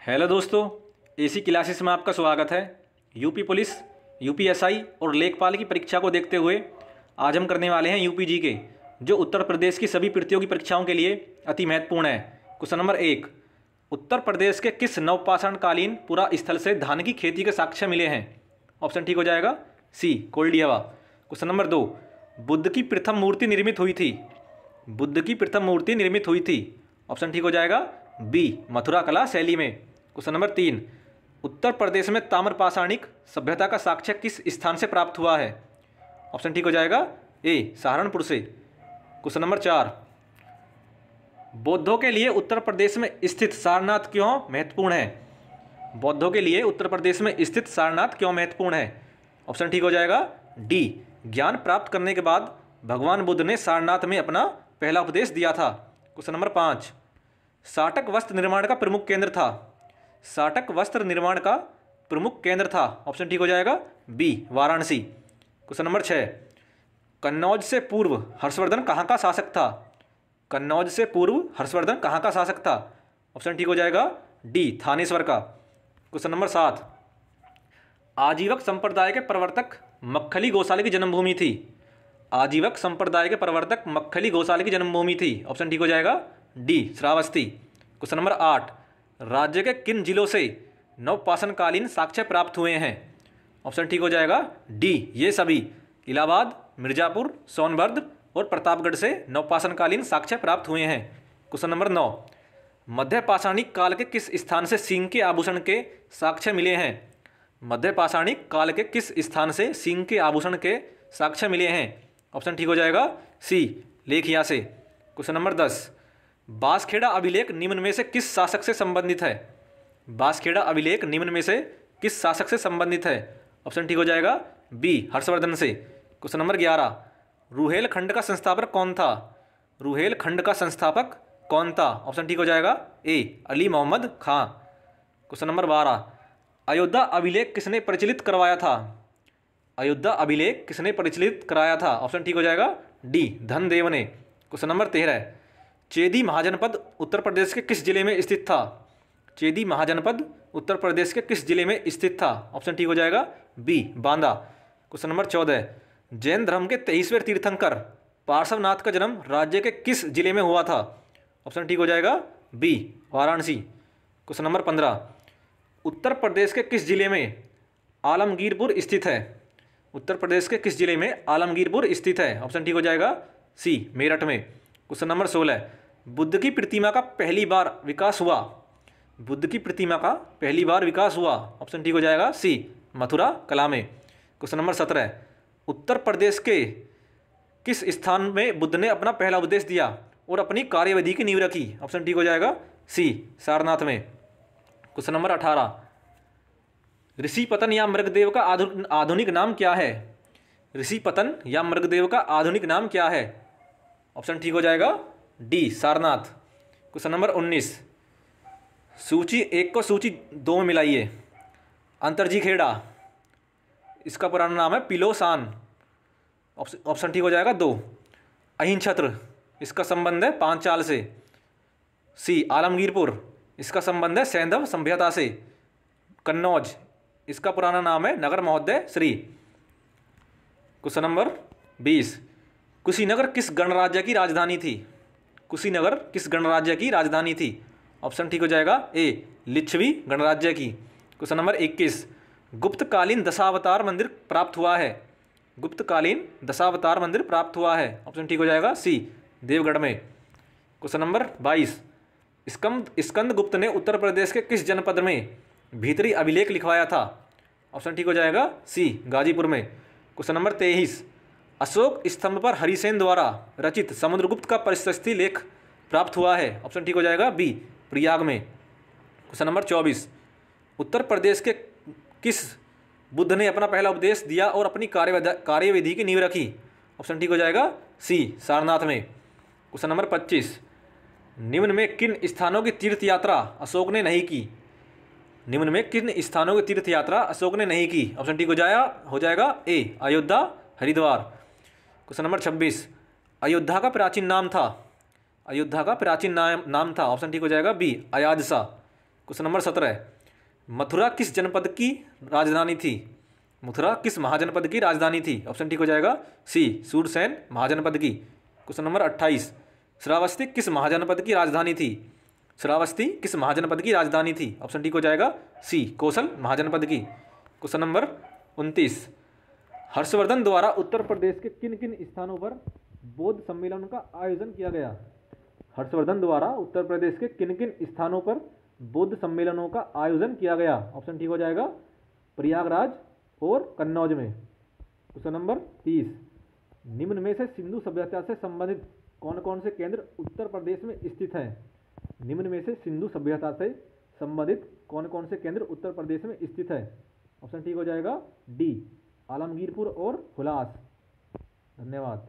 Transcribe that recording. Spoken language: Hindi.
हेलो दोस्तों एसी क्लासेस में आपका स्वागत है। यूपी पुलिस यूपीएसआई और लेखपाल की परीक्षा को देखते हुए आज हम करने वाले हैं यूपी जी के, जो उत्तर प्रदेश की सभी प्रतियोगी परीक्षाओं के लिए अति महत्वपूर्ण है। क्वेश्चन नंबर एक, उत्तर प्रदेश के किस नवपाषाणकालीन पूरा स्थल से धान की खेती के साक्ष्य मिले हैं? ऑप्शन ठीक हो जाएगा सी, कोल्डियावा। क्वेश्चन नंबर दो, बुद्ध की प्रथम मूर्ति निर्मित हुई थी? बुद्ध की प्रथम मूर्ति निर्मित हुई थी। ऑप्शन ठीक हो जाएगा बी, मथुरा कला शैली में। क्वेश्चन नंबर तीन, उत्तर प्रदेश में ताम्रपाषाणिक सभ्यता का साक्ष्य किस स्थान से प्राप्त हुआ है? ऑप्शन ठीक हो जाएगा, ए, सहारनपुर से। क्वेश्चन नंबर चार, बौद्धों के लिए उत्तर प्रदेश में स्थित सारनाथ क्यों महत्वपूर्ण है? बौद्धों के लिए उत्तर प्रदेश में स्थित सारनाथ क्यों महत्वपूर्ण है? ऑप्शन ठीक हो जाएगा, डी, ज्ञान प्राप्त करने के बाद भगवान बुद्ध ने सारनाथ में अपना पहला उपदेश दिया था। क्वेश्चन नंबर पाँच साटक वस्त्र निर्माण का प्रमुख केंद्र था। साटक वस्त्र निर्माण का प्रमुख केंद्र था। ऑप्शन ठीक हो जाएगा बी, वाराणसी। क्वेश्चन नंबर छः कन्नौज से पूर्व हर्षवर्धन कहाँ का शासक था? कन्नौज से पूर्व हर्षवर्धन कहाँ का शासक था? ऑप्शन ठीक हो जाएगा डी, थानेश्वर का। क्वेश्चन नंबर सात, आजीवक संप्रदाय के प्रवर्तक मक्खली गौशाले की जन्मभूमि थी। आजीवक संप्रदाय के प्रवर्तक मक्खली गौशाले की जन्मभूमि थी। ऑप्शन ठीक हो जाएगा डी, श्रावस्ती। क्वेश्चन नंबर आठ राज्य के किन जिलों से नवपाषणकालीन साक्ष्य प्राप्त हुए हैं? ऑप्शन ठीक हो जाएगा डी, ये सभी। इलाहाबाद, मिर्जापुर, सोनभद्र और प्रतापगढ़ से नवपाषणकालीन साक्ष्य प्राप्त हुए हैं। क्वेश्चन नंबर नौ। मध्य पाषाणिक काल के किस स्थान से सिंह के आभूषण के साक्ष्य मिले हैं? मध्य पाषाणिक काल के किस स्थान से सिंह के आभूषण के साक्ष्य मिले हैं? ऑप्शन ठीक हो जाएगा सी लेखिया से। क्वेश्चन नंबर दस। बासखेड़ा अभिलेख निम्न में से किस शासक से संबंधित है? बासखेड़ा अभिलेख निम्न में से किस शासक से संबंधित है? ऑप्शन ठीक हो जाएगा बी हर्षवर्धन से। क्वेश्चन नंबर ग्यारह, रूहेल खंड का संस्थापक कौन था? रूहेल खंड का संस्थापक कौन था? ऑप्शन ठीक हो जाएगा A Ali Mohammad Khan. Question number बारह, अयोध्या अभिलेख किसने प्रचलित करवाया था? अयोध्या अभिलेख किसने प्रचलित कराया था? ऑप्शन ठीक हो जाएगा डी धनदेव ने। क्वेश्चन नंबर तेरह चेदी महाजनपद उत्तर प्रदेश के किस ज़िले में स्थित था? चेदी महाजनपद उत्तर प्रदेश के किस ज़िले में स्थित था? ऑप्शन ठीक हो जाएगा बी, बांदा। क्वेश्चन नंबर चौदह जैन धर्म के तेईसवें तीर्थंकर पार्श्वनाथ का जन्म राज्य के किस ज़िले में हुआ था? ऑप्शन ठीक हो जाएगा बी, वाराणसी। क्वेश्चन नंबर पंद्रह। उत्तर प्रदेश के किस ज़िले में आलमगीरपुर स्थित है? उत्तर प्रदेश के किस ज़िले में आलमगीरपुर स्थित है? ऑप्शन ठीक हो जाएगा सी, मेरठ में। क्वेश्चन नंबर सोलह बुद्ध की प्रतिमा का पहली बार विकास हुआ। बुद्ध की प्रतिमा का पहली बार विकास हुआ। ऑप्शन ठीक हो जाएगा सी, मथुरा कला में क्वेश्चन नंबर सत्रह उत्तर प्रदेश के किस स्थान में बुद्ध ने अपना पहला उपदेश दिया और अपनी कार्यविधि की नींव रखी? ऑप्शन ठीक हो जाएगा सी, सारनाथ में। क्वेश्चन नंबर अठारह ऋषि पतन या मृगदेव का आधुनिक नाम क्या है? ऋषि पतन या मृगदेव का आधुनिक नाम क्या है? ऑप्शन ठीक हो जाएगा डी, सारनाथ। क्वेश्चन नंबर उन्नीस। सूची, एक को सूची दो में मिलाइए। अंतरजी खेड़ा। इसका पुराना नाम है पिलोसान। ऑप्शन ठीक हो जाएगा दो। अहिन छत्र। इसका संबंध है पाँच चाल से। सी, आलमगीरपुर। इसका संबंध है सैंधव सभ्यता से। कन्नौज। इसका पुराना नाम है नगर महोदय श्री। क्वेश्चन नंबर बीस। कुशीनगर किस गणराज्य की राजधानी थी? कुशीनगर किस गणराज्य की राजधानी थी? ऑप्शन ठीक हो जाएगा ए, लिच्छवी गणराज्य की। क्वेश्चन नंबर इक्कीस, गुप्तकालीन दशावतार मंदिर प्राप्त हुआ है? गुप्तकालीन दशावतार मंदिर प्राप्त हुआ है। ऑप्शन ठीक हो जाएगा सी, देवगढ़ में। क्वेश्चन नंबर बाईस, स्कंद स्कंद गुप्त ने उत्तर प्रदेश के किस जनपद में भीतरी अभिलेख लिखवाया था? ऑप्शन ठीक हो जाएगा सी, गाजीपुर में। क्वेश्चन नंबर तेईस अशोक स्तंभ पर हरिसेन द्वारा रचित समुद्रगुप्त का परिस्थिति लेख प्राप्त हुआ है। ऑप्शन ठीक हो जाएगा बी, प्रयाग में। क्वेश्चन नंबर चौबीस। उत्तर प्रदेश के किस बुद्ध ने अपना पहला उपदेश दिया और अपनी कार्य कार्यविधि की नींव रखी? ऑप्शन ठीक हो जाएगा सी, सारनाथ में। क्वेश्चन नंबर पच्चीस। निम्न में किन स्थानों की तीर्थ यात्रा अशोक ने नहीं की? निम्न में किन स्थानों की तीर्थ यात्रा अशोक ने नहीं की? ऑप्शन ठीक हो जाएगा हो जाएगा A, Ayodhya, Haridwar. Question number छब्बीस। अयोध्या का प्राचीन नाम था। अयोध्या का प्राचीन नाम नाम था। ऑप्शन ठीक हो जाएगा बी, अयाजसा। क्वेश्चन नंबर सत्रह मथुरा किस जनपद की राजधानी थी? मथुरा किस महाजनपद की राजधानी थी? ऑप्शन ठीक हो जाएगा सी, सूरसेन महाजनपद की। क्वेश्चन नंबर अट्ठाईस। श्रावस्ती किस महाजनपद की राजधानी थी? श्रावस्ती किस महाजनपद की राजधानी थी? ऑप्शन ठीक हो जाएगा सी कौशल महाजनपद की। क्वेश्चन नंबर उनतीस। हर्षवर्धन द्वारा उत्तर प्रदेश के किन किन स्थानों पर बौद्ध सम्मेलन का आयोजन किया गया? हर्षवर्धन द्वारा उत्तर प्रदेश के किन किन स्थानों पर बौद्ध सम्मेलनों का आयोजन किया गया? ऑप्शन ठीक हो जाएगा। प्रयागराज और कन्नौज में। क्वेश्चन नंबर तीस। निम्न में से सिंधु सभ्यता से संबंधित कौन कौन से केंद्र उत्तर प्रदेश में स्थित हैं? निम्न में से सिंधु सभ्यता से संबंधित कौन कौन से केंद्र उत्तर प्रदेश में स्थित है? ऑप्शन ठीक हो जाएगा। डी। आलमगीरपुर और हुलास धन्यवाद।